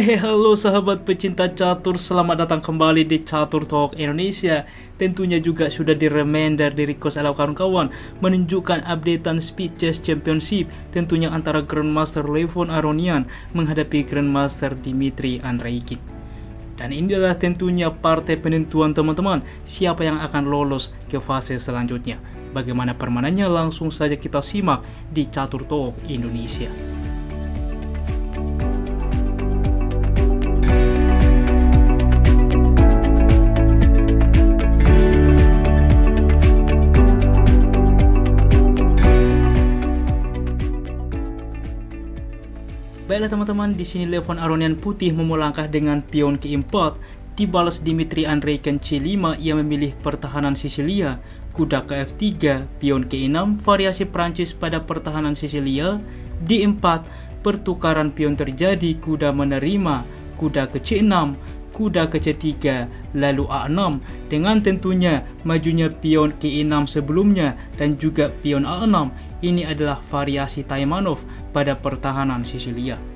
Hai halo sahabat pecinta catur, selamat datang kembali di Catur Talk Indonesia. Tentunya juga sudah di reminder dari Coach Ela kawan-kawan Menunjukkan updatean Speed Chess Championship Tentunya antara Grandmaster Levon Aronian menghadapi Grandmaster Dimitri Andraikin Dan ini adalah tentunya partai penentuan teman-teman Siapa yang akan lolos ke fase selanjutnya. Bagaimana permainannya langsung saja kita simak di Catur Talk Indonesia Baiklah teman-teman, di sini Levon Aronian putih memulangkah dengan pion ke-4. Dibalas Dimitri Andreikan C5, ia memilih pertahanan Sisilia. Kuda ke F3, pion ke-6, variasi Prancis pada pertahanan Sisilia. D4, pertukaran pion terjadi, kuda menerima. Kuda ke C6, kuda ke C3, lalu A6 dengan tentunya majunya pion ke-6 sebelumnya dan juga pion A6. Ini adalah variasi Taimanov pada pertahanan Sisilia.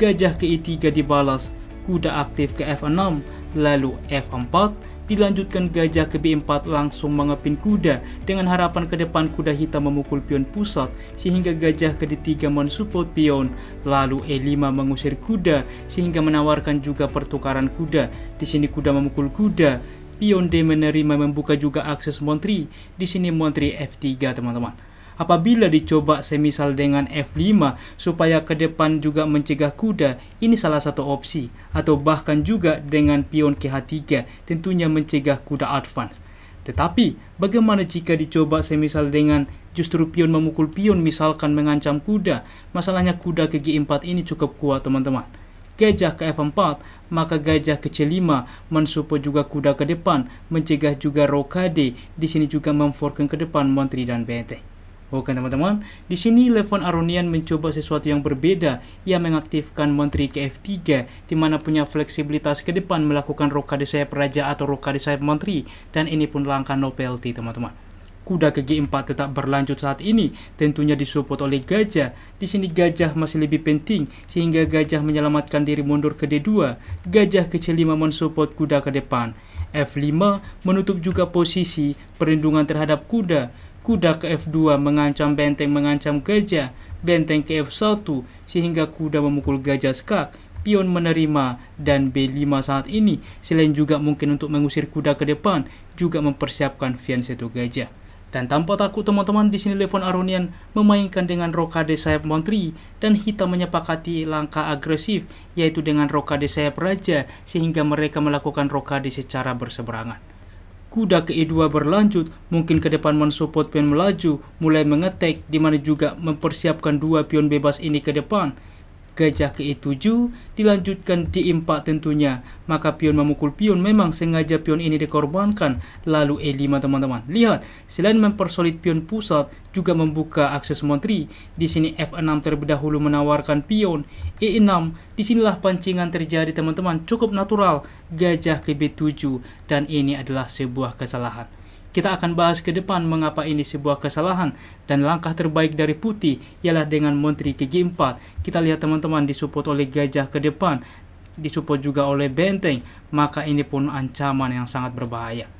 Gajah ke E3 dibalas, kuda aktif ke F6, lalu F4, dilanjutkan gajah ke B4 langsung mengepin kuda dengan harapan ke depan kuda hitam memukul pion pusat sehingga gajah ke D3 mensupport pion lalu E5 mengusir kuda sehingga menawarkan juga pertukaran kuda. Di sini kuda memukul kuda pion D menerima membuka juga akses Montri. Di sini Montri F3 teman-teman Apabila dicoba semisal dengan F5 supaya ke depan juga mencegah kuda, ini salah satu opsi. Atau bahkan juga dengan pion ke H3, tentunya mencegah kuda advance. Tetapi, bagaimana jika dicoba semisal dengan justru pion memukul pion misalkan mengancam kuda? Masalahnya kuda ke G4 ini cukup kuat teman-teman. Gajah ke F4, maka gajah ke C5 mensupport juga kuda ke depan, mencegah juga rokade, di sini juga memforkan ke depan menteri dan benteng. Oke teman-teman, di sini Levon Aronian mencoba sesuatu yang berbeda. Ia mengaktifkan Menteri ke F3, di mana punya fleksibilitas ke depan melakukan rokade sayap raja atau rokade sayap menteri, dan ini pun langkah no penalty teman-teman. Kuda ke G4 tetap berlanjut saat ini, tentunya disupport oleh gajah. Di sini gajah masih lebih penting, sehingga gajah menyelamatkan diri mundur ke D2. Gajah ke C5 mensupport kuda ke depan. F5 menutup juga posisi perlindungan terhadap kuda kuda ke F2 mengancam benteng mengancam gajah, benteng ke F1 sehingga kuda memukul gajah skak, pion menerima dan B5 saat ini selain juga mungkin untuk mengusir kuda ke depan juga mempersiapkan fianchetto gajah. Dan tanpa takut teman-teman di sini Levon Aronian memainkan dengan rokade sayap Montri dan hitam menyepakati langkah agresif yaitu dengan rokade sayap raja sehingga mereka melakukan rokade secara berseberangan. Kuda ke E2 berlanjut, mungkin ke depan mensupport pion melaju, mulai mengetek, di mana juga mempersiapkan dua pion bebas ini ke depan gajah ke E7 dilanjutkan di 4 tentunya. Maka pion memukul pion memang sengaja pion ini dikorbankan. Lalu E5 teman-teman lihat. Selain mempersolid pion pusat juga membuka akses menteri. Di sini F6 terlebih dahulu menawarkan pion. E6 di sinilah pancingan terjadi teman-teman. Cukup natural. Gajah ke B7 dan ini adalah sebuah kesalahan kita akan bahas ke depan mengapa ini sebuah kesalahan dan langkah terbaik dari Putih ialah dengan Menteri ke G4. Kita lihat teman-teman disupport oleh gajah ke depan, disupport juga oleh benteng, maka ini pun ancaman yang sangat berbahaya.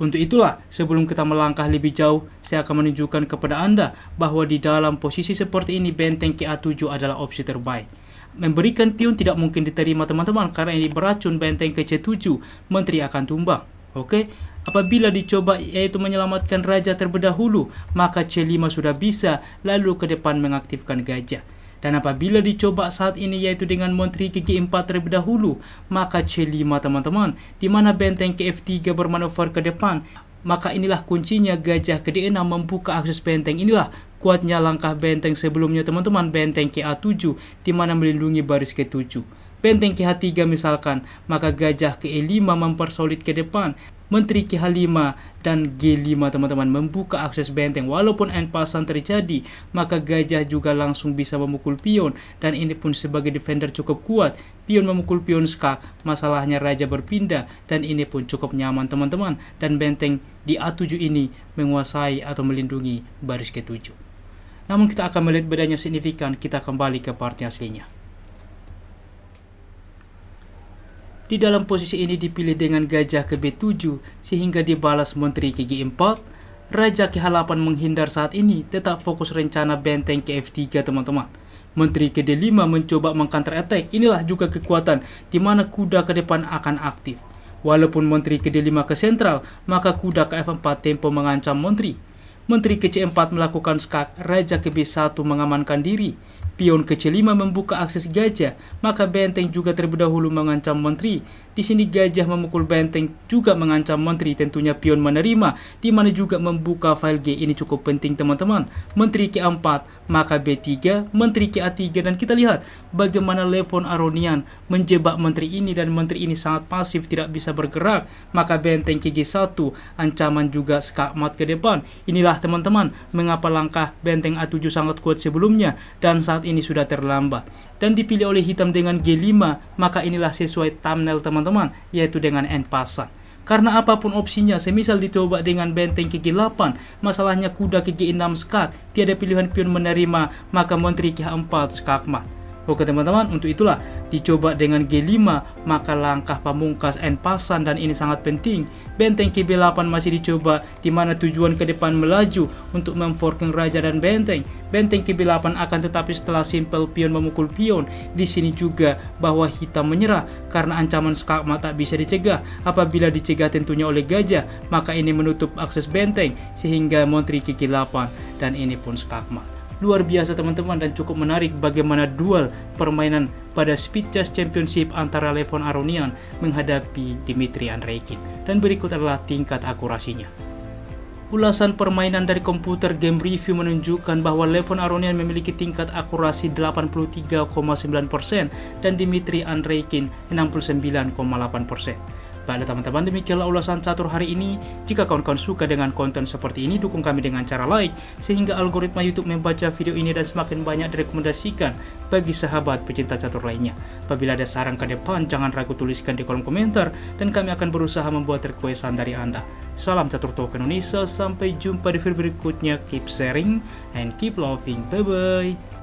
Untuk itulah, sebelum kita melangkah lebih jauh, saya akan menunjukkan kepada Anda bahwa di dalam posisi seperti ini benteng ke A7 adalah opsi terbaik. Memberikan pion tidak mungkin diterima teman-teman karena ini beracun benteng ke C7, menteri akan tumbang. Oke, apabila dicoba yaitu menyelamatkan raja terlebih dahulu, maka C5 sudah bisa, lalu ke depan mengaktifkan gajah. Dan apabila dicoba saat ini yaitu dengan menteri ke G4 terlebih dahulu, maka C5 teman-teman, di mana benteng ke F3 bermanuver ke depan, maka inilah kuncinya gajah ke D6 membuka akses benteng inilah kuatnya langkah benteng sebelumnya teman-teman benteng ke A7 di mana melindungi baris ke-7 Benteng ke H3 misalkan, maka gajah ke E5 mempersolid ke depan. Menteri ke H5 dan G5 teman-teman membuka akses benteng. Walaupun pasan terjadi maka gajah juga langsung bisa memukul pion. Dan ini pun sebagai defender cukup kuat. Pion memukul pion skak masalahnya raja berpindah. Dan ini pun cukup nyaman teman-teman. Dan benteng di A7 ini menguasai atau melindungi baris ke-7 namun kita akan melihat bedanya signifikan. Kita kembali ke part aslinya Di dalam posisi ini dipilih dengan gajah ke B7 sehingga dibalas Menteri ke G4. Raja ke-8 menghindar saat ini tetap fokus rencana benteng ke F3 teman-teman. Menteri ke D5 mencoba mengcounter attack. Inilah juga kekuatan di mana kuda ke depan akan aktif. Walaupun Menteri ke D5 ke sentral, maka kuda ke F4 tempo mengancam Menteri. Menteri ke C4 melakukan skak, Raja ke B1 mengamankan diri. Pion ke C5 membuka akses gajah, maka benteng juga terlebih dahulu mengancam menteri. Di sini gajah memukul benteng juga mengancam menteri, tentunya pion menerima, di mana juga membuka file G. Ini cukup penting teman-teman. Menteri ke-4, maka B3, menteri ke-A3, dan kita lihat bagaimana Levon Aronian menjebak menteri ini dan menteri ini sangat pasif, tidak bisa bergerak. Maka benteng ke G1, ancaman juga skakmat ke depan. Inilah teman-teman, mengapa langkah benteng A7 sangat kuat sebelumnya, dan saat sudah terlambat. Dan dipilih oleh hitam dengan G5 maka inilah sesuai thumbnail teman-teman yaitu dengan end pasang. Karena apa pun opsinya semisal dicoba dengan benteng ke G8 masalahnya kuda ke G6 skak tiada pilihan pion menerima maka menteri ke 4 skakmat Oke teman-teman, untuk itulah dicoba dengan G5, maka langkah pamungkas N pasan dan ini sangat penting. Benteng KB8 masih dicoba, di mana tujuan ke depan melaju untuk memforking raja dan benteng. Benteng KB8 akan tetapi setelah simple pion memukul pion, di sini juga bahwa hitam menyerah karena ancaman skakma tak bisa dicegah. Apabila dicegah tentunya oleh gajah, maka ini menutup akses benteng sehingga Montri Kiki 8 dan ini pun skakma luar biasa teman-teman dan cukup menarik bagaimana duel permainan pada Speed Chess Championship antara Levon Aronian menghadapi Dimitri Andreikin. Dan berikut adalah tingkat akurasinya. Ulasan permainan dari komputer game review menunjukkan bahwa Levon Aronian memiliki tingkat akurasi 83,9% dan Dimitri Andreikin 69,8%. Baiklah teman-teman, demikianlah ulasan catur hari ini. Jika kawan-kawan suka dengan konten seperti ini, dukung kami dengan cara like, sehingga algoritma YouTube membaca video ini dan semakin banyak direkomendasikan bagi sahabat pecinta catur lainnya. Apabila ada saran ke depan, jangan ragu tuliskan di kolom komentar, dan kami akan berusaha membuat requestan dari Anda. Salam Catur Talk Indonesia, sampai jumpa di video berikutnya. Keep sharing and keep loving. Bye-bye.